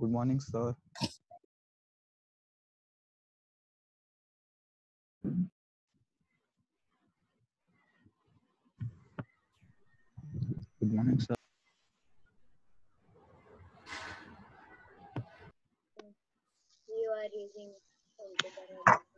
Good morning, sir. Good morning, sir. You are using computer.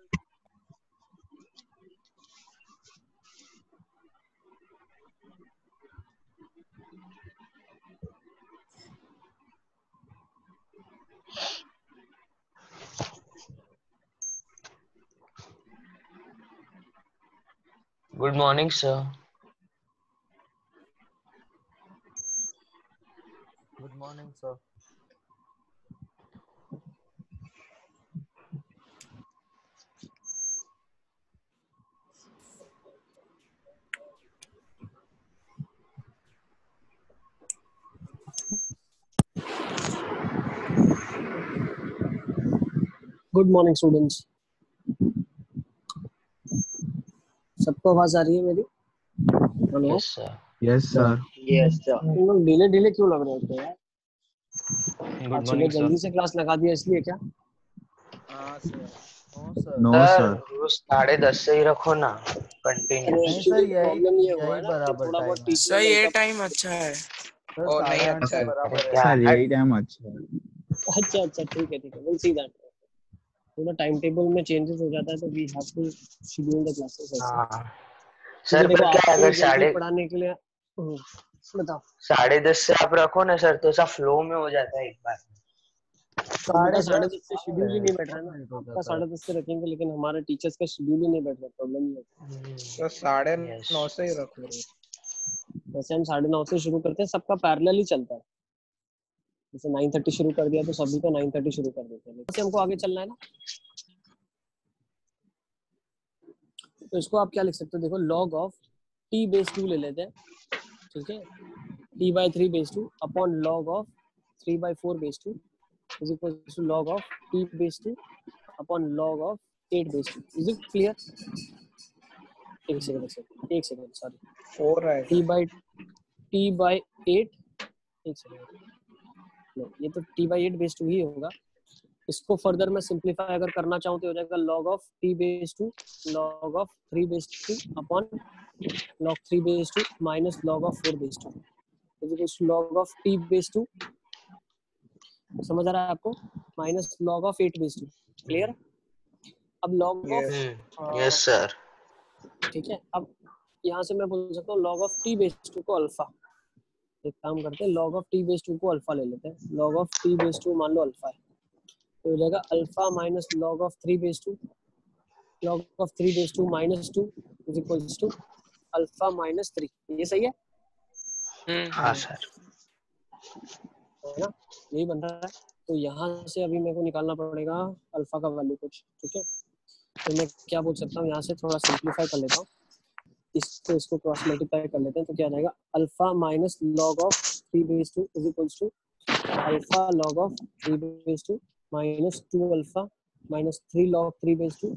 Good morning, sir. Good morning, sir. Good morning, students. सबको आवाज़ आ रही है मेरी? Hello sir. Yes, sir. तुम लोग ढीले ढीले क्यों लग रहे होते यार? Good आज सुबह जल्दी से क्लास लगा दिया इसलिए क्या? हाँ सर नो सर सर रोज साढ़े दस से ही रखो ना कंटिन्यू सर यही यही है बराबर थोड़ा बहुत टाइम है ये टाइम अच्छा है। और नहीं अच्छा है। बराबर है। क्या Sir, यही टाइम अच्छा है। अच्छा अच्छा ठीक है ठीक है विल सी दैट थोड़ा टाइम टेबल में चेंजेस हो जाता है तो we have to schedule the classes हाँ। सर पर क्या अगर साढ़े पढ़ाने के लिए हम्म, बताओ। साढ़े दस से आप रखो ना सर तो ऐसा फ्लो में हो जाता है एक बार। साढ़े साढ़े दस से शेड्यूल ही नहीं बैठ रहा ना। हो आपका साढ़े दस से रखेंगे लेकिन हमारे टीचर्स का शेड्यूल ही नहीं बैठ रहा प्रॉब्लम ये है। तो साढ़े नौ से ही रखो। वैसे हम साढ़े नौ से शुरू करते हैं सबका पैरेलल ही चलता है। जैसे नाइन थर्टी शुरू कर दिया तो सभी का नाइन थर्टी शुरू कर देते हैं। हमको आगे चलना है ना? तो इसको आप क्या लिख सकते हो? देखो log of t base two ले लेते हैं ठीक है? T by three base two upon log of three by four base two is equal to log of t base two upon log of eight base two is it clear एक second एक second एक second sorry four है t by t by eight एक second no, ये तो t by eight base two ही होगा। इसको further मैं सिंप्लीफाई अगर करना चाहूँ तो हो जाएगा log of t base two log of three base two upon log three base two minus log of four base two log of t base two समझ आ रहा है आपको? Minus log of eight base two clear अब log of yes sir ठीक है अब यहाँ से मैं बोल सकता हूँ log of t base two को अल्फ़ा एक काम करते हैं log of t base two को अल्फ़ा ले लेते हैं। Log of t base two मान लो अल्फ़ा है। तो हो जाएगा alpha minus log of three base two log of three base two minus two is equals to alpha minus three ये सही है? हम्म। हाँ सर है ना? यही बन रहा है। तो यहाँ से अभी मेरे को निकालना पड़ेगा अल्फ़ा का वैल्यू कुछ ठीक है? तो मैं क्या बोल सकता हूँ? यहाँ से थोड़ा सिंप्लीफाई कर लेता हूँ। इसको इसको क्रॉस मल्टीप्लाई कर लेते हैं तो क्या आ जाएगा? Alpha minus log of three base two is equals to alpha log of three base two minus two alpha minus three log three base two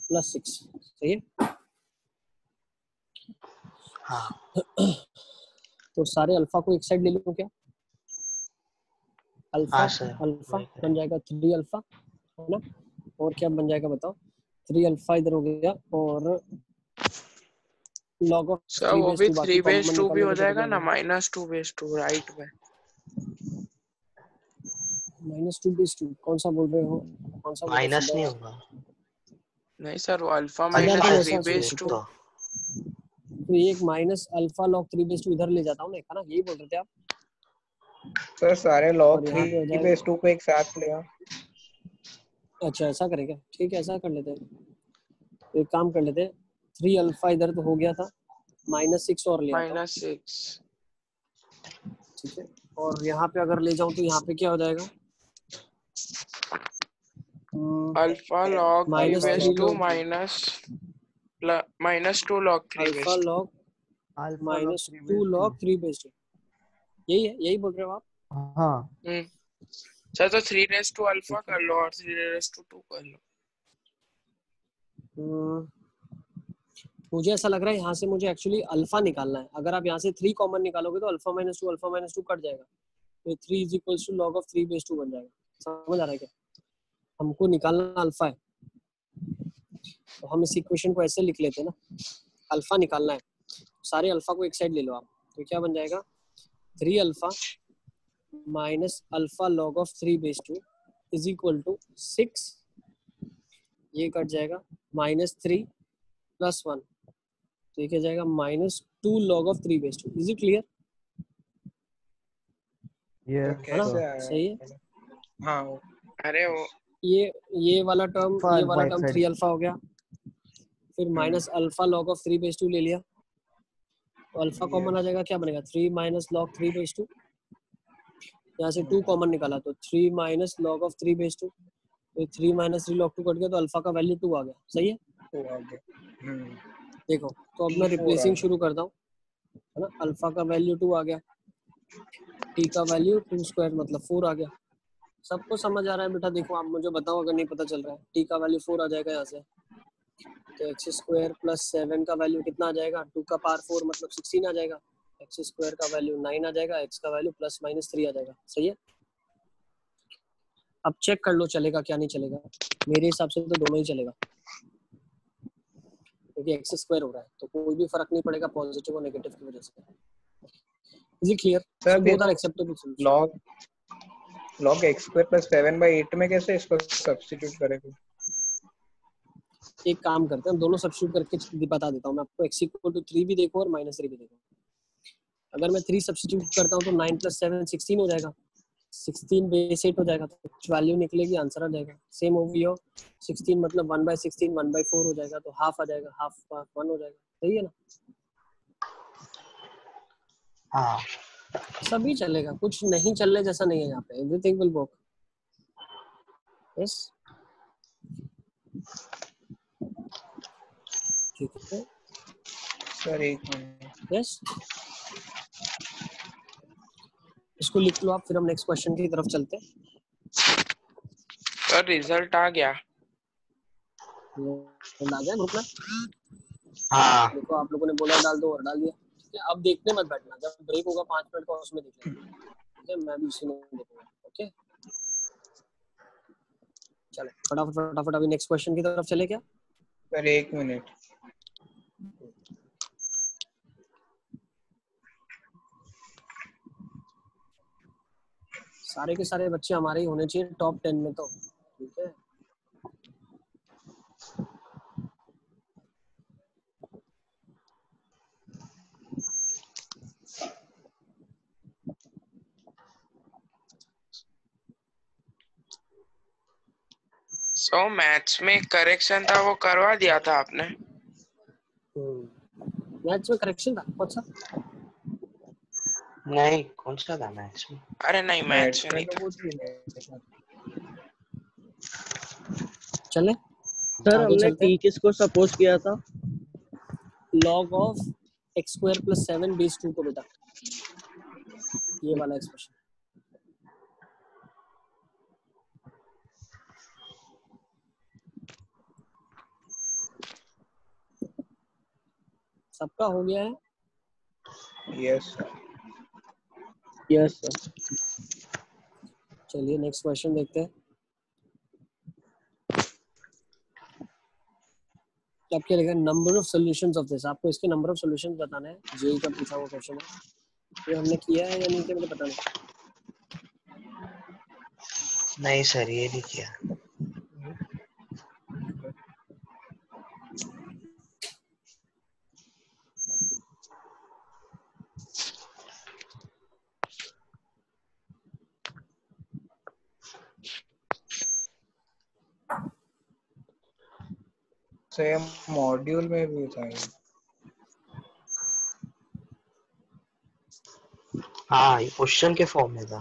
plus six सही है? हाँ। तो सारे अल्फ़ा को एक साइड ले लूँ क्या? अल्फ़ा हाँ अल्फ़ा बन जाएगा थ्री अल्फ़ा है ना? और क्या बन जाएगा बताओ? थ्री अल्फ़ा इधर हो गया और लॉग ऑफ़ सर वो भी थ्री बेस टू भी हो जाएगा ना? Minus two base two right में माइनस टू बेस टू कौन सा बोल रहे हो? कौन सा माइनस नहीं होगा। नहीं सर वो अल्फ़ा माइनस तो थ्री बेस टू तो तो एक minus alpha log three base two इधर ले जाता हूँ ना है ना? यही बोल रहे थे आप? सर सारे लॉग थ्री बेस टू को एक साथ लिया अच्छा ऐसा करेंगे ठीक है ऐसा कर लेते हैं। तो एक काम कर लेते हैं। थ्री अल्फ़ा इधर तो हो गया था। माइनस सिक्स और ले माइनस सिक्स। ठीक है। और यहाँ पे अगर ले जाऊँ तो यहाँ पे क्या हो जाएगा? हम्म, alpha log base three two minus minus two log three alpha base log minus two log three base two यही है यही बोल रहे हो आप? हाँ। हम्म। सर तो थ्री रेस टू अल्फ़ा कर लो और थ्री रेस टू टू कर लो। हम्म, मुझे ऐसा लग रहा है यहाँ से मुझे एक्चुअली अल्फ़ा निकालना है। अगर आप यहाँ से थ्री कॉमन निकालोगे तो alpha minus two alpha minus two cut जाएगा। तो three is equals to log of three base two बन जाएगा। समझ आ रहा है क्या? हमको निकालना अल्फ़ा है। तो हम इस इक्वेशन को ऐसे लिख लेते हैं ना। अल्फ़ा निकालना है। सारे अल्फ़ा को एक साइड ले लो आप। तो क्या बन जाएगा? Three alpha minus alpha log of three base two is equal to six ये कट जाएगा। माइनस थ्री प्लस वन तो ये क्या जाएगा minus two log of three base two is it clear है सही है? हाँ अरे वो ये ये वाला टर्म ये वाला टर्म थ्री अल्फ़ा हो गया। फिर minus alpha log of three base two ले लिया। तो अल्फ़ा कॉमन आ जाएगा क्या बनेगा? Three minus log three base two यहाँ से टू कॉमन निकाला तो three minus log of three base two तो three minus three log two cut गया तो अल्फ़ा का वैल्यू टू आ गया। सही है? देखो तो अब मैं रिप्लेसिंग शुरू करता हूँ। है ना? अल्फ़ा का वैल्यू टू आ गया। टी का वैल्यू टू स्क्वायर मतलब फोर आ गया। सबको समझ आ रहा है बेटा? देखो आप मुझे बताओ अगर नहीं पता चल रहा है। टी का वैल्यू फोर आ जाएगा यहाँ से। तो एक्स स्क्वायर प्लस सेवन का वैल्यू कितना आ जाएगा? टू का पार फोर मतलब सिक्सटीन आ जाएगा। एक्स स्क्वायर का वैल्यू नाइन आ जाएगा। एक्स का वैल्यू प्लस माइनस थ्री आ जाएगा। सही है? अब चेक कर लो चलेगा क्या नहीं चलेगा। मेरे हिसाब से तो दोनों ही चलेगा। क्योंकि एक्स स्क्वायर हो रहा है तो कोई भी फ़र्क नहीं पड़ेगा पॉजिटिव और नेगेटिव की वजह से। Is it clear sir both are acceptable solution log log x square plus seven by eight में कैसे इसको सब्स्टिट्यूट करेंगे? एक काम करते हैं दोनों सब्स्टिट्यूट करके बता देता हूँ। मैं आपको एक्स इक्वल टू थ्री भी देखो और माइनस थ्री भी देखो। अगर मैं थ्री सब्स्टिट्यूट करता हूँ तो नाइन प्लस सेवन सिक्सटीन हो जाएगा। सिक्सटीन बेस एट हो जाएगा तो कुछ वैल्यू निकलेगी आंसर आ जाएगा। सेम ओवर यो सिक्सटीन मतलब one by sixteen one by four हो जाएगा तो हाफ़ आ जाएगा हाफ़ वन हो जाएगा। सही है ना? हाँ। सभी चलेगा कुछ नहीं चलने जैसा नहीं है यहाँ पे। एवरीथिंग विल वर्क यस ठीक है। सर एक मिनट। यस इसको लिख लो आप फिर हम नेक्स्ट क्वेश्चन की तरफ़ चलते हैं। सर रिज़ल्ट आ गया। आ गया ग्रुप में? हाँ। देखो आप लोगों ने बोला डाल दो और डाल दिया। ठीक है अब देखने मत बैठना। जब ब्रेक होगा पाँच मिनट का उसमें देख लेंगे ठीक है मैं भी उसी में देखूँगा। ओके? चलो फटाफट फटाफट अभी नेक्स्ट क्वेश्चन की तरफ़ चले क्या? सर एक मिनट। सारे के सारे बच्चे हमारे ही होने चाहिए टॉप टेन में तो। ठीक है? सो मैथ्स में करेक्शन था वो करवा दिया था आपने? मैथ्स में करेक्शन था? कौन सा नहीं कौन सा था मैथ्स में? अरे नहीं मैथ्स में नहीं तो था। वो थी नहीं। चले। सर हमने चलते टी किसको सपोज़ किया था? Log of x square plus seven base two को बेटा। ये वाला एक्सप्रेशन सबका हो गया है? यस सर यस सर चलिए नेक्स्ट क्वेश्चन देखते हैं। क्या क्या लिखा number of solutions of this आपको इसके नंबर ऑफ़ सॉल्यूशंस बताना है। जेई का पूछा हुआ क्वेश्चन है। ये हमने किया है या नहीं किया, मुझे पता नहीं। नहीं सर ये नहीं किया। सेम मॉड्यूल में भी था ये। हाँ क्वेश्चन के फॉर्म में था।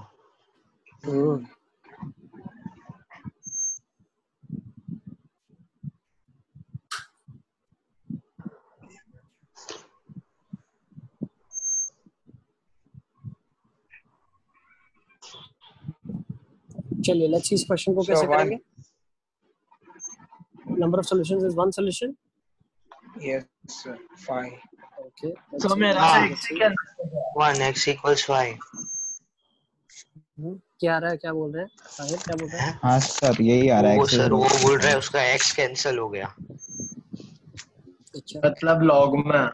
चलिए लेट्स इस क्वेश्चन को कैसे करेंगे? Number of solutions is one solution Yes, sir. Five. Okay So हाँ। एक्स के अंदर वन एक्स इक्वल्स हम्म, क्या आ रहा है? क्या बोल रहे हैं? साहिब क्या बोल रहे हैं? हाँ सर यही आ रहा है वो सर वो बोल रहा है उसका एक्स कैंसिल हो गया। अच्छा। मतलब लॉग में।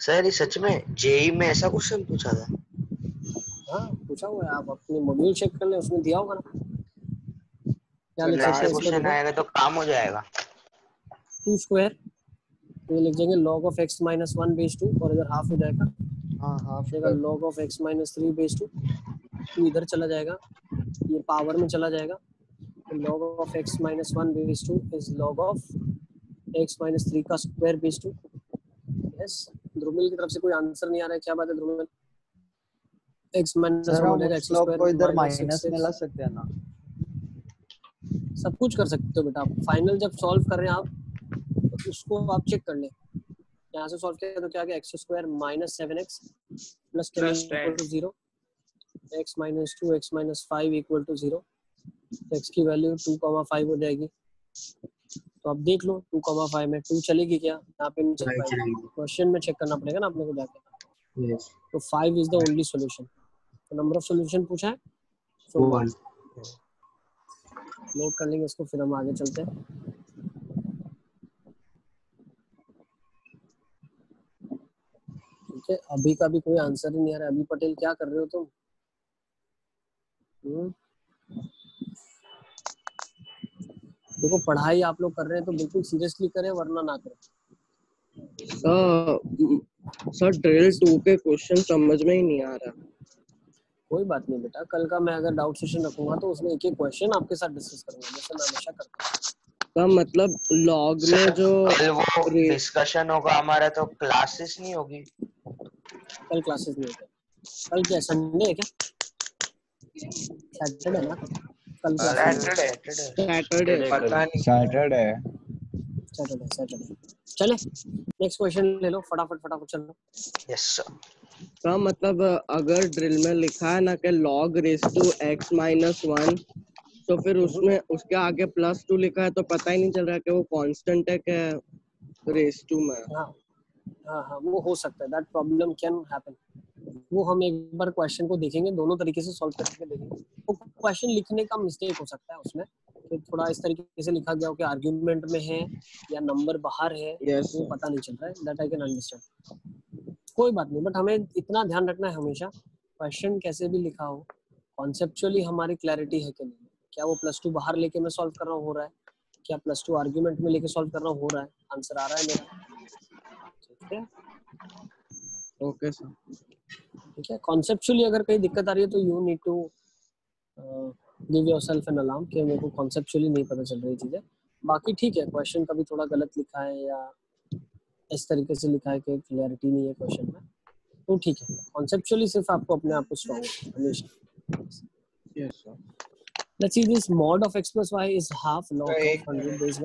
सर ये सच में जेई में ऐसा क्वेश्चन पूछा था? हाँ पूछा हुआ है आप अपने मॉड्यूल चेक कर ले उसमें दिया होगा ना। क्या तो लिख सकते हैं क्वेश्चन आएगा तो काम हो जाएगा। टू स्क्वायर तो ये लिख देंगे log of x minus one base two और इधर हाफ़ हो जाएगा। हाँ हाफ़ जाएगा log of x minus three base two two इधर चला जाएगा। ये पावर में चला जाएगा। तो log of x minus one base two is log of x minus three का square base two yes Dhrumil की तरफ़ से कोई आंसर नहीं आ रहा है। क्या बात है Dhrumil x minus sir one हो जाएगा x लोग को इधर माइनस में ला सकते हैं ना। सब कुछ कर सकते हो बेटा आप। फाइनल जब सॉल्व कर रहे हैं आप तो उसको आप चेक कर लें। यहाँ से सॉल्व किया तो क्या गया? X square minus seven x plus zero x minus two x minus five equal to zero x की वैल्यू टू कॉमा फाइव हो जाएगी। तो आप देख लो टू कॉमा फाइव में टू चलेगी क्या? यहाँ पे नहीं चल पाएगी। क्वेश्चन में चेक करना पड़ेगा ना अपने को जाके। तो five is the only solution number of solution पूछा है? So नोट कर लेंगे इसको फिर हम आगे चलते हैं। ठीक है, अभी का भी कोई आंसर ही नहीं आ रहा अभी पटेल क्या कर रहे हो तुम? हम्म? देखो, पढ़ाई आप लोग कर रहे हैं तो बिल्कुल सीरियसली करें, वरना ना करें। सर सर ड्रिल टू के क्वेश्चन समझ में ही नहीं आ रहा। कोई बात नहीं बेटा कल का मैं अगर डाउट सेशन रखूँगा तो उसमें एक एक क्वेश्चन आपके साथ डिस्कस करूँगा जैसे मैं हमेशा करता हूँ। का मतलब लॉग में जो डिस्कशन होगा हमारा तो क्लासेस नहीं होगी। कल क्लासेस नहीं होते। कल क्या संडे है क्या? सैटरडे ना? कल सैटरडे सैटरडे सैटरडे पता नहीं। सैटरडे सैटरडे सैटरडे चले नेक्स्ट क्वेश्चन ले लो फटाफट फटाफट चलो। यस सर का मतलब अगर ड्रिल में लिखा है ना कि log raise to x minus one तो फिर उसमें उसके आगे प्लस टू लिखा है तो पता ही नहीं चल रहा कि वो कांस्टेंट है कि रेस टू में? है। हाँ हाँ हाँ वो हो सकता है। दैट प्रॉब्लम कैन हैपन वो हम एक बार क्वेश्चन को देखेंगे दोनों तरीके से सॉल्व करके देखेंगे। वो क्वेश्चन लिखने का मिस्टेक हो सकता है उसमें। कि थोड़ा इस तरीके से लिखा गया हो कि आर्ग्यूमेंट में है या नंबर बाहर है यस वो पता नहीं चल रहा है। दैट आई कैन अंडरस्टैंड कोई बात नहीं बट हमें इतना ध्यान रखना है हमेशा क्वेश्चन कैसे भी लिखा हो कॉन्सेप्चुअली हमारी क्लैरिटी है कि नहीं। क्या वो प्लस टू बाहर लेके मैं सॉल्व कर रहा हूँ हो रहा है? क्या प्लस टू आर्ग्यूमेंट में लेके सॉल्व कर रहा हूँ हो रहा है? आंसर आ रहा है मेरा? ठीक है? ओके सर ठीक है? कॉन्सेप्चुअली अगर कहीं दिक्कत आ रही है तो you need to give yourself an alarm कि मेरे को कॉन्सेप्चुअली नहीं पता चल रही चीज़ें। बाकी ठीक है क्वेश्चन कभी थोड़ा गलत लिखा है या इस तरीके से लिखा है कि क्लियरिटी नहीं है क्वेश्चन में तो ठीक है। कॉन्सेप्चुअली सिर्फ़ आपको अपने आप को स्ट्रॉन्ग हमेशा। Yes sir let's see this mod of x plus y is half log तो of एक 100 base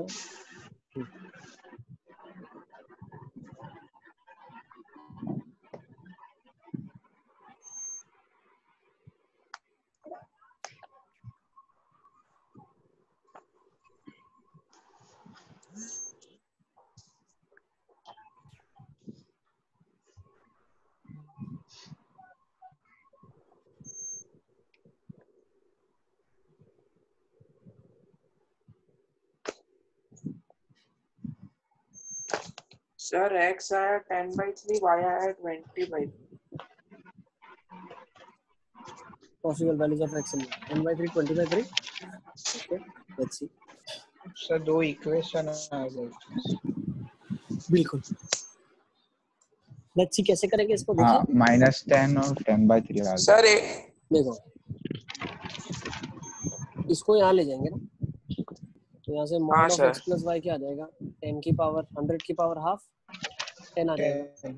y सर एक्स आया टेन बाई थ्री वाई आया twenty by possible values of x and y 1 by 3 20 by 3 okay let's see. Sir दो equation आ गए बिल्कुल। Let's see कैसे करेंगे इसको? हाँ देखिए। माइनस टेन और टेन बाई थ्री सर देखो। इसको यहाँ ले जाएँगे ना। तो यहाँ से हाँ, mod of sir. X plus y क्या आ जाएगा? टेन की पावर हंड्रेड की पावर हाफ़ टेन आ जाएगा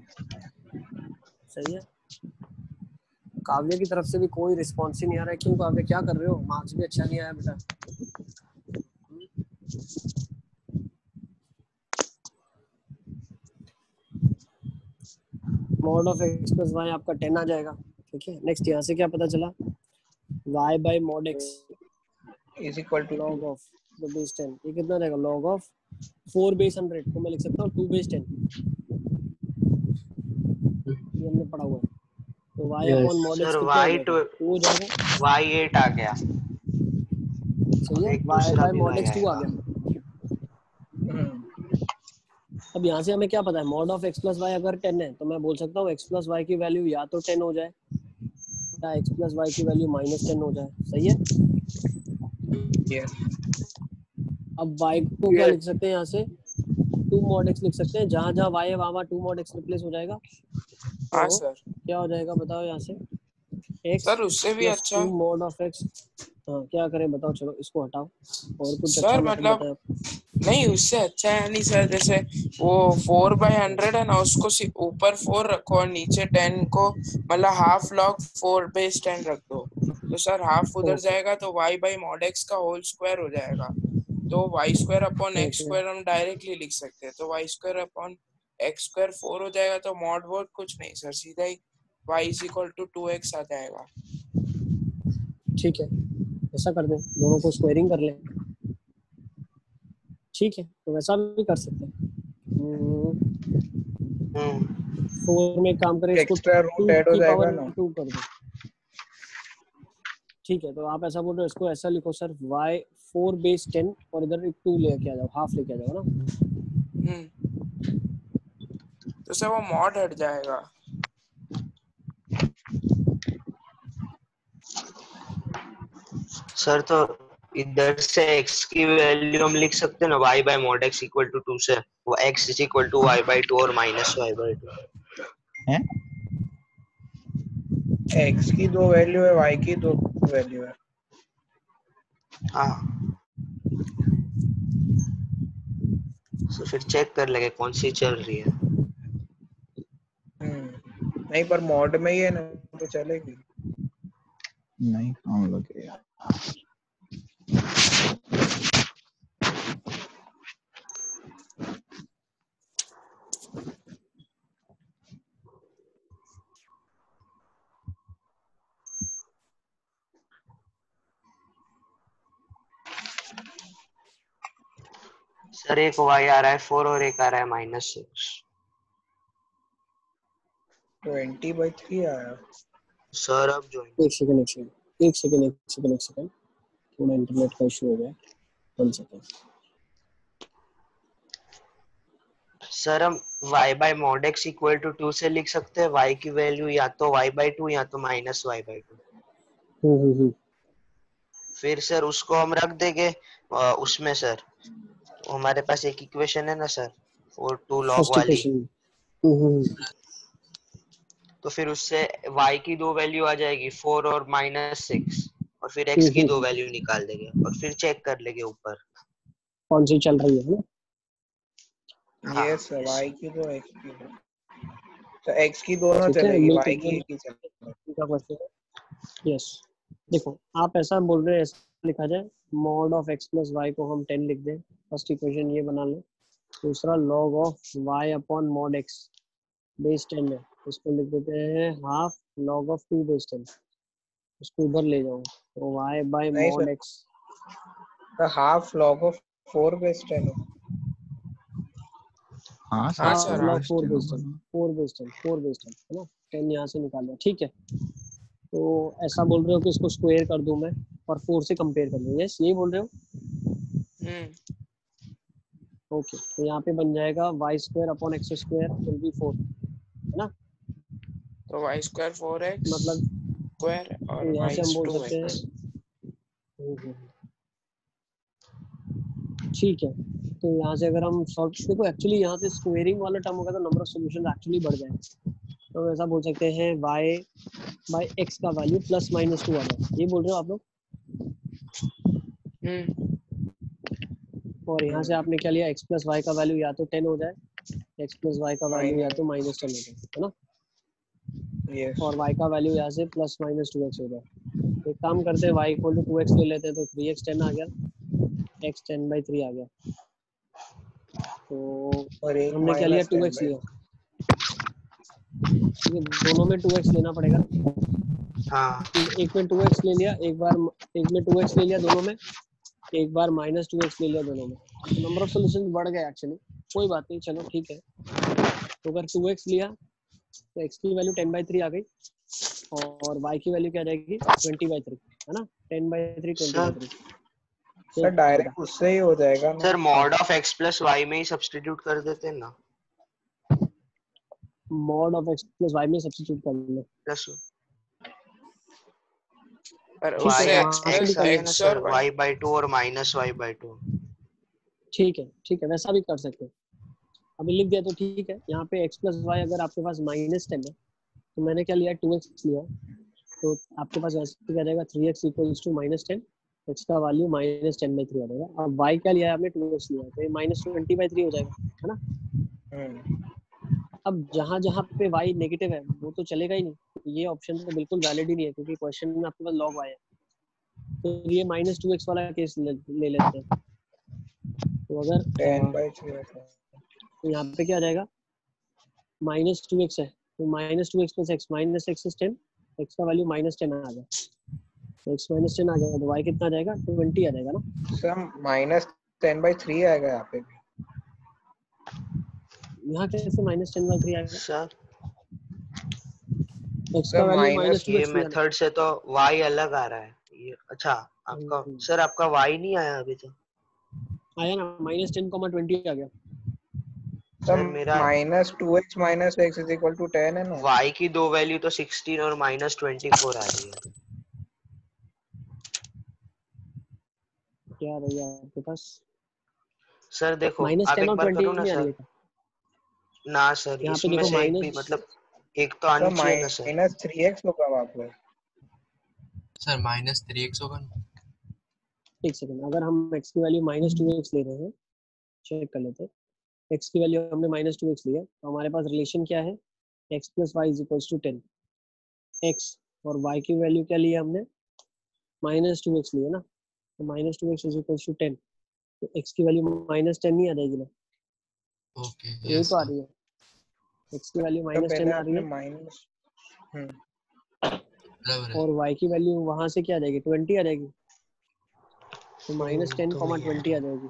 सही है। काव्य की तरफ़ से भी कोई रिस्पॉन्स ही नहीं आ रहा है। क्यों काव्य क्या कर रहे हो? मार्क्स भी अच्छा नहीं आया बेटा। Mod of x plus y आपका टेन आ जाएगा। ठीक है? नेक्स्ट यहाँ से क्या पता चला? Y by mod x is equal to log of the base 10 ये कितना रहेगा? Log ऑफ़ 4 बेस 100 को मैं लिख सकता हूँ 2 बेस 10 ये हमने पढ़ा हुआ है। तो y अपॉन मॉड x हो y टू हो जाएगा? वाई एट आ गया। सही है? एक y मॉड y x टू आ गया। हम्म, अब यहाँ से हमें क्या पता है? Mod of x plus y अगर टेन है तो मैं बोल सकता हूँ एक्स प्लस वाई की वैल्यू या तो टेन हो जाए या एक्स प्लस वाई की वैल्यू माइनस टेन हो जाए। सही है? Yes. अब y को क्या लिख सकते हैं यहाँ से? टू मॉड एक्स लिख सकते हैं। जहाँ जहाँ y है वहाँ वहाँ टू मॉड एक्स रिप्लेस हो जाएगा। हाँ सर। क्या हो जाएगा बताओ यहाँ से। X सर उससे भी अच्छा। मॉड ऑफ़ x हाँ क्या करें बताओ चलो इसको हटाओ। और कुछ सर, अच्छा मतलब मतलब- नहीं उससे अच्छा है नहीं सर जैसे वो फोर बाय हंड्रेड है ना उसको ऊपर फोर रखो और नीचे टेन को मतलब half log four base ten रख दो। तो सर हाफ़ उधर जाएगा तो वाई बाई मॉड एक्स का होल स्क्वायर हो जाएगा। तो y square upon x square हम डायरेक्टली लिख सकते हैं। तो y square upon x square four हो जाएगा तो मॉड वर्ड कुछ नहीं सर सीधा ही y is equal to two x आ जाएगा। ठीक है। ऐसा कर दें। दोनों को स्क्वायरिंग कर लें। ठीक है। तो वैसा भी कर सकते हैं। हम्म। फोर में काम करें इसको एक्स्ट्रा टू रूट ऐड हो जाएगा पावर ना टू कर दो। ठीक है। तो आप ऐसा बोल रहे हो इसको ऐसा लिखो sir y four base ten और इधर एक टू लेके आ जाओ हाफ़ लेके आ जाओ ना? हम्म। तो सर वो मॉड हट जाएगा। सर तो इधर से x की वैल्यू हम लिख सकते हैं ना y by mod x equal to two से। वो x is equal to y by two और माइनस y बाय टू हैं? x की दो वैल्यू है y की दो वैल्यू है। हाँ। तो फिर चेक कर लेंगे कौन सी चल रही है। नहीं पर मॉड में ही है ना तो चलेगी। नहीं हम लोग सर एक y आ रहा है फोर और एक आ रहा है minus six twenty by three आया सर अब जो एक सेकंड एक सेकंड एक सेकंड एक सेकंड एक सेकंड थोड़ा इंटरनेट का इशू हो गया। वन सेकंड सर हम y by mod x equal to two से लिख सकते हैं। y की वैल्यू या तो y बाय टू या तो minus y by two hmm hmm hmm. फिर सर उसको हम रख देंगे उसमें सर। हमारे पास एक इक्वेशन है ना सर? और टू लॉग वाली। हम्म हम्म। तो फिर उससे y की दो वैल्यू आ जाएगी फोर और माइनस सिक्स और फिर x की दो वैल्यू निकाल देंगे और फिर चेक कर लेंगे ऊपर। कौन सी चल रही है ना? हाँ, यस yes. y की दो x की दो। तो x की दोनों है, चलेगी y की दोनों- एक ही चलेगी। उनका है यस देखो आप ऐसा बोल रहे हैं ऐसा लिखा जाए mod of x plus y को हम टेन लिख दें। फ़र्स्ट इक्वेशन ये बना लें। दूसरा log of y upon mod x base ten है। इसको लिख देते हैं half log of two base ten उसको उधर ले जाओ। तो वाई बाय सर। एक्स तो हाफ़ log of 4 base 10 है sir log four base ten बोलो। Four base ten four base ten है ना? टेन यहाँ से निकाल लो ठीक है? तो ऐसा बोल रहे हो कि इसको स्क्वायर कर दूँ मैं और फोर से कंपेयर कर दूँ। यस यही बोल रहे हो? हम्म। ओके तो यहाँ पे बन जाएगा y square upon x square will be four है ना? तो वाई स्क्वायर फोर एक्स मतलब स्क्वायर और बोल टू एक्स। ठीक है तो यहाँ से अगर हम सॉल्व देखो एक्चुअली यहाँ से स्क्वेयरिंग वाला टर्म होगा तो नंबर ऑफ़ सॉल्यूशन एक्चुअली बढ़ जाएगा। तो हम ऐसा बोल सकते हैं y बाय x का वैल्यू प्लस माइनस टू आ जाए ये बोल रहे हो आप लोग? हम्म। और यहाँ से आपने क्या लिया? x प्लस वाई का वैल्यू या तो टेन हो जाए x प्लस वाई का वैल्यू या तो माइनस टेन हो जाए है ना? यस और y का वैल्यू यहाँ से प्लस माइनस टू एक्स हो जाए एक काम करते हैं y equal to two X ले लेते हैं तो थ्री एक्स टेन आ गया। X टेन बाई थ्री आ गया। तो हमने क्या लिया? टू एक्स लिया। दोनों में टू एक्स लेना पड़ेगा। हाँ। एक में टू एक्स ले लिया एक बार एक में टू एक्स ले लिया दोनों में एक बार माइनस टू एक्स ले लिया दोनों में। नंबर ऑफ़ सोल्यूशन बढ़ गया एक्चुअली कोई बात नहीं चलो ठीक है। तो अगर टू एक्स लिया तो एक्स की वैल्यू टेन बाई थ्री आ गई और y की वैल्यू क्या आ जाएगी ट्वेंटी बाई थ्री है ना? Ten by three twenty by three sir direct उससे ही हो जाएगा sir mod of x plus Y में ही सब्स्टिट्यूट कर देते हैं ना। Mod of x plus y में सब्स्टिट्यूट कर लो। प्लस पर ठीक y है, हाँ, x x x सर और y y बाई टू और माइनस y बाई टू ठीक है ठीक है वैसा भी कर सकते हो। अभी लिख दिया तो ठीक है। यहाँ पे x प्लस वाई अगर आपके पास माइनस टेन है तो मैंने क्या लिया? टू एक्स लिया। तो आपके पास ऐसे क्या जाएगा। Three X equals to minus ten X का value minus ten by three आ जाएगा। अब y क्या लिया है आपने? टू एक्स लिया। तो ये माइनस ट्वेंटी बाई थ्री हो जाएगा है ना? अब जहाँ जहाँ पे y नेगेटिव है वो तो चलेगा ही नहीं। ये ऑप्शन तो बिल्कुल वैलिड ही नहीं है क्योंकि क्वेश्चन में आपके पास log y है। तो ये माइनस टू एक्स वाला केस ले, ले लेते हैं। तो अगर तो यहाँ पे क्या आ जाएगा? माइनस टू एक्स है। तो minus two X plus X minus X is ten X का वैल्यू माइनस टेन आ जाएगा तो एक्स माइनस टेन आ जाएगा तो वाई कितना आ जाएगा? ट्वेंटी आ जाएगा ना? Sir minus ten by three आएगा यहाँ पे भी। यहाँ कैसे माइनस टेन बाई थ्री आएगा? सर एक्स का सर, वैल्यू minus माइनस ये मेथड से तो y अलग आ रहा है। ये अच्छा आपका हम्म। सर आपका y नहीं आया अभी तो? आया ना माइनस टेन कॉमा ट्वेंटी आ गया। Minus two X minus X is equal to ten है ना? Y की दो वैल्यू तो 16 और माइनस 24 आ रही है। क्या भैया आपके पास? सर देखो माइनस आप टेन एक और बार ट्वेंटी करो ना आ रही है सर ना सर यहाँ पे इसमें से एक भी मतलब एक तो आनी चाहिए ना सर माइनस थ्री एक्स होगा वहाँ पे। सर माइनस थ्री एक्स होगा ना? एक सेकंड अगर हम x की वैल्यू माइनस टू एक्स ले रहे हैं चेक कर लेते हैं। X की वैल्यू हमने माइनस टू एक्स लिया तो हमारे पास रिलेशन क्या है? X plus Y is equals to ten X और y की वैल्यू क्या लिया हमने? माइनस टू एक्स लिया ना? तो minus two X is equals to ten तो x की वैल्यू माइनस टेन नहीं आ जाएगी ना? ओके यही यस तो आ रही है। X की वैल्यू माइनस टेन आ रही है। माइनस और y की वैल्यू वहाँ से क्या आ जाएगी? ट्वेंटी आ जाएगी। तो माइनस टेन कॉमा ट्वेंटी आ जाएगी।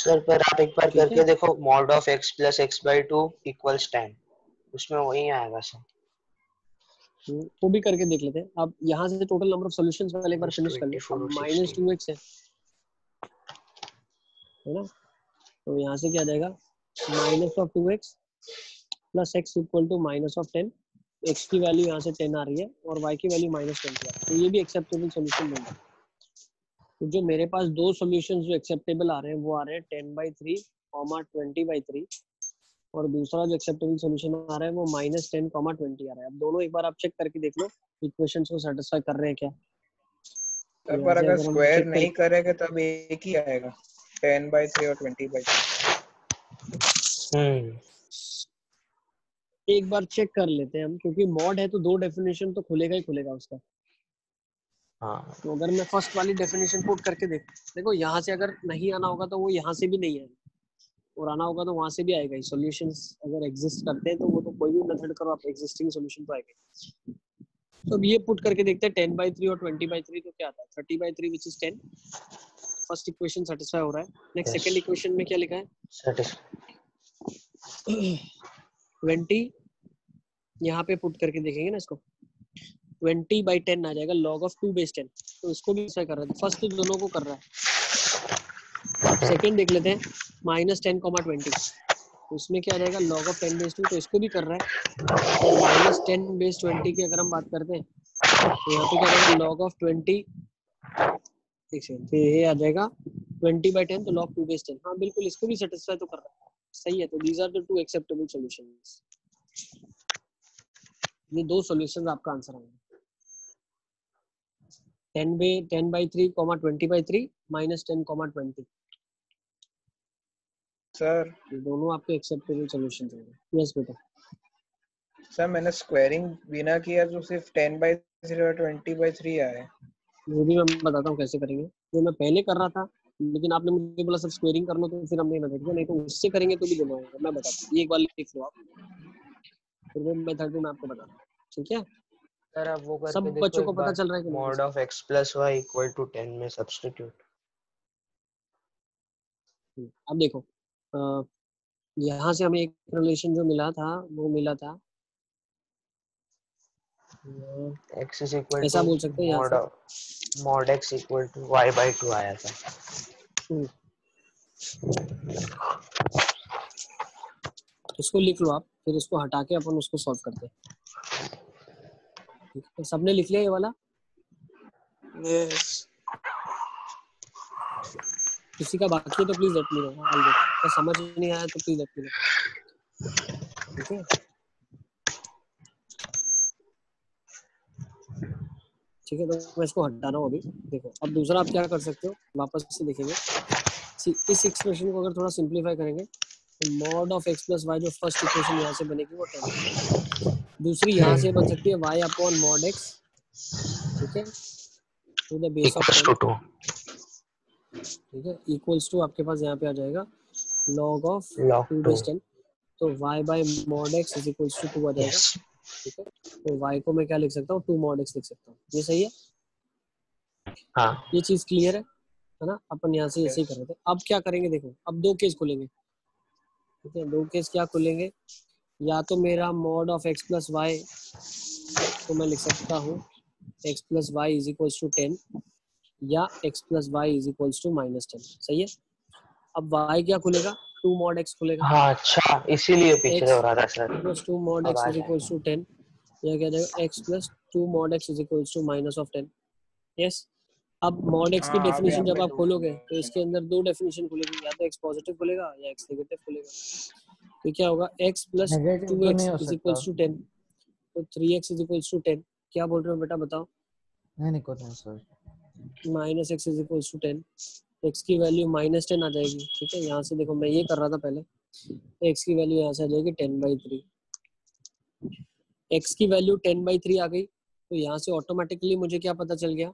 सर पर आप एक बार करके देखो mod of x plus X by two equals ten उसमें वही आएगा सर। हम्म, वो भी करके देख लेते हैं। अब यहाँ से टोटल नंबर ऑफ़ सॉल्यूशंस पहले एक बार फिनिश कर ले। 24 और माइनस टू एक्स है। है ना? तो यहाँ से क्या जाएगा? Minus of two X plus X equal to minus of ten X की वैल्यू यहाँ से टेन आ रही है और वाई की वैल्यू माइनस रही है। तो ये भी एक्सेप्टेबल सोल्यूशन बन तो जो मेरे पास दो सॉल्यूशंस जो एक्सेप्टेबल आ रहे हैं वो आ रहे हैं ten by three comma twenty by three और दूसरा जो एक्सेप्टेबल सॉल्यूशन आ रहा है वो माइनस टेन कॉमा ट्वेंटी आ रहा है। अब दोनों एक बार आप चेक करके देख लो इक्वेशंस को सेटिस्फाई कर रहे हैं क्या? यहाँ पर अगर स्क्वायर नहीं करें- करेंगे तब एक ही आएगा। टेन बाई थ्री और ट्वेंटी बाई थ्री एक बार चेक कर लेते हैं हम क्योंकि मॉड है तो दो डेफिनेशन तो खुलेगा ही खुलेगा उसका। हाँ। तो अगर मैं फ़र्स्ट वाली डेफिनेशन पुट करके देख देखो यहाँ से अगर नहीं आना होगा तो वो यहाँ से भी नहीं आएगा। और आना होगा तो वहाँ से भी आएगा सॉल्यूशंस अगर एग्जिस्ट करते हैं तो वो तो कोई भी मेथड करो आप एग्जिस्टिंग सॉल्यूशन तो आएगा तो अब ये पुट करके देखते हैं टेन बाई थ्री और ट्वेंटी बाई थ्री तो क्या आता है? Thirty by three which is ten first equation satisfy हो रहा है। नेक्स्ट. सेकंड इक्वेशन में क्या लिखा है? ट्वेंटी यहाँ पे पुट करके देखेंगे ना इसको। ट्वेंटी बाई टेन आ जाएगा log of two base ten तो इसको भी ऐसा कर रहा है फ़र्स्ट दोनों को कर रहा है। सेकंड देख लेते हैं माइनस टेन कॉमा ट्वेंटी तो इसमें क्या आ जाएगा log of ten base two तो इसको भी कर रहा है। माइनस टेन बेस ट्वेंटी की अगर हम बात करते हैं तो यहाँ पे क्या आ जाएगा लॉग ऑफ़ ट्वेंटी एक सेकंड तो ये आ जाएगा ट्वेंटी बाई टेन तो लॉग टू बेस टेन हाँ बिल्कुल, इसको भी सेटिस्फाई तो कर रहा है। सही है तो these are the two acceptable solutions ये दो सॉल्यूशंस आपका आंसर आएँगे। Ten by ten by three comma twenty by three minus ten comma twenty. Sir. दोनों आपके एक्सेप्टेबल सॉल्यूशन होंगे। यस बेटा। सर मैंने स्क्वायरिंग बिना किया तो सिर्फ़ टेन बाई थ्री और ट्वेंटी बाई थ्री आए। वो भी मैं बताता हूँ कैसे करेंगे। जो मैं पहले कर रहा था लेकिन आपने मुझे बोला सब स्क्वेयरिंग कर लो तो फिर हमने मेथड किया नहीं तो उससे करेंगे तो भी दोनों आएगा मैं बताता हूँ। एक बार लिख लो आप। फिर वो मेथड भी मैं आपको बताता हूँ। ठीक है? सर अब वो करके सब बच्चों को पता चल रहा है कि mod of x plus y equal to 10 में सब्स्टिट्यूट हम्म, अब देखो यहाँ से हमें एक रिलेशन जो मिला था वो मिला था। X is equal ऐसा बोल सकते हैं यहाँ mod से। mod x equal to y by 2 आया था। हम्म, इसको लिख लो आप फिर इसको हटा के अपन उसको सॉल्व करते हैं। है। सबने लिख लिया ये वाला? Yes. किसी का बाकी है तो प्लीज़ लेट मी नो तो समझ नहीं आया तो प्लीज़ लेट मी नो ठीक है? ठीक है तो मैं इसको हटा रहा हूँ अभी। देखो अब दूसरा आप क्या कर सकते हो वापस से देखेंगे। इस एक्सप्रेशन को अगर थोड़ा सिंप्लीफाई करेंगे तो mod of X plus Y जो फ़र्स्ट इक्वेशन यहाँ से बनेगी वो टेन दूसरी यहाँ से बन सकती है वाई अपॉन मॉड एक्स ठीक है? Two the base of equals to 2 ठीक है? इक्वल्स टू आपके पास यहाँ पे आ जाएगा log of log two 2 base ten तो y by mod x is equals to two आ जाएगा। Yes. ठीक है? तो y को मैं क्या लिख सकता हूँ? टू मॉड x लिख सकता हूँ। ये सही है? हाँ। ये चीज़ क्लियर है है ना? अपन यहाँ से ऐसे ही कर रहे थे। अब क्या करेंगे देखो? अब दो केस खुलेंगे। ठीक है दो केस क्या खुलेंगे? या तो मेरा mod of X plus Y को मैं लिख सकता हूँ। X plus Y is equals to ten या X plus Y is equals to minus ten सही है? अब वाई क्या खुलेगा? टू मॉड एक्स खुलेगा। हाँ अच्छा इसीलिए पीछे हो रहा था sir. Plus two mod X is equals to ten या क्या जाएगा? X plus two mod X is equals to minus of ten yes अब मॉड एक्स की हाँ, डेफिनेशन जब आप खोलोगे तो इसके अंदर दो डेफिनेशन खुलेगी या तो एक्स पॉजिटिव खुलेगा या एक्स नेगेटिव खुलेगा। तो क्या होगा? एक्स प्लस टू तो एक्स इज़ सकता। इक्वल्स टू टेन तो three X is equals to ten क्या बोल रहे हो बेटा बताओ। नहीं नहीं कुछ नहीं sir minus X is equals to ten X की वैल्यू माइनस टेन आ जाएगी ठीक है? यहाँ से देखो मैं ये कर रहा था पहले। एक्स की वैल्यू यहाँ से आ जाएगी टेन बाई थ्री एक्स की वैल्यू टेन बाई थ्री आ गई तो यहाँ से ऑटोमेटिकली मुझे क्या पता चल गया?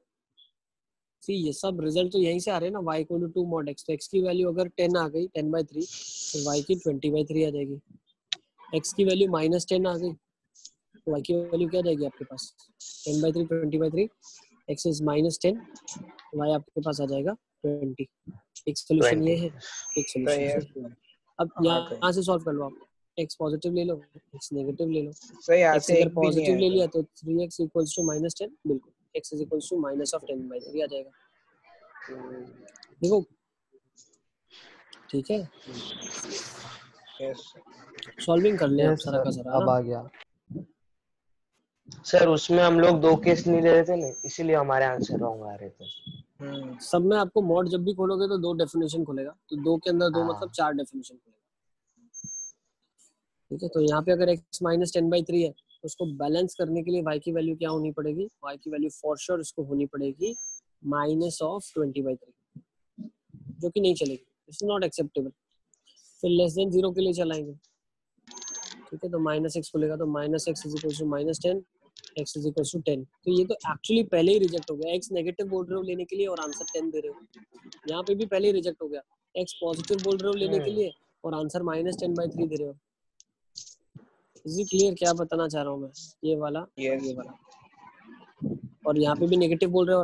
सी ये सब रिज़ल्ट तो यहीं से आ रहे हैं ना y equal to two mod X तो x की वैल्यू अगर 10 आ गई 10 बाई थ्री तो y की 20 बाई थ्री आ जाएगी। x की वैल्यू माइनस टेन आ गई तो y की वैल्यू क्या जाएगी आपके पास? 10 by three twenty by three X is minus ten y आपके पास आ जाएगा 20 एक सोल्यूशन ये है एक तो ये सोल्यूशन अब हाँ, यहाँ तो- से सॉल्व कर लो आप x पॉजिटिव ले लो x नेगेटिव ले लो। सर यहाँ x से अगर एक भी नहीं पॉजिटिव ले लिया तो 3x equals to minus ten बिल्कुल। X is equals to minus of ten by three आ जाएगा। देखो। ठीक है? सॉल्विंग कर लिया सारा का सारा अब आ गया। सर उसमें हम लोग दो केस नहीं ले रहे थे ना इसीलिए हमारे आंसर रॉन्ग आ रहे थे। हाँ, सब में आपको मॉड जब भी खोलोगे तो दो डेफिनेशन खुलेगा। तो दो के अंदर दो हाँ। मतलब चार डेफिनेशन खुलेगा। ठीक है? तो यहाँ पे अगर x minus ten by three है उसको बैलेंस करने के लिए y की वैल्यू क्या होनी पड़ेगी? y की वैल्यू फॉर श्योर इसको होनी पड़ेगी minus of twenty by three जो कि नहीं चलेगी। इट्स नॉट एक्सेप्टेबल फिर लेस देन ज़ीरो के लिए चलाएँगे। ठीक है तो माइनस एक्स खुलेगा तो minus X is equal to minus ten X is equal to ten तो ये तो एक्चुअली पहले ही रिजेक्ट हो गया। एक्स नेगेटिव बोल रहे हो लेने के लिए और आंसर टेन दे रहे हो। यहाँ पे भी पहले ही रिजेक्ट हो गया। एक्स पॉजिटिव बोल रहे हो लेने के लिए और answer minus ten by three दे रहे हो। इज़ इट क्लियर क्या बताना चाह रहा हूँ मैं? ये वाला yes. ये वाला। और यहाँ पे भी नेगेटिव बोल रहे हो?